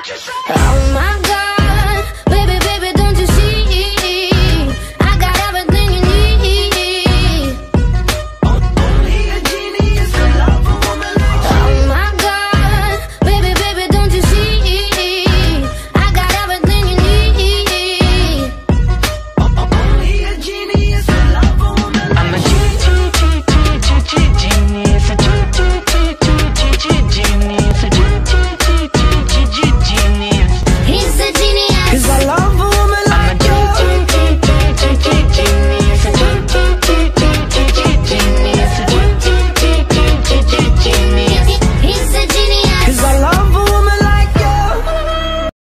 what say.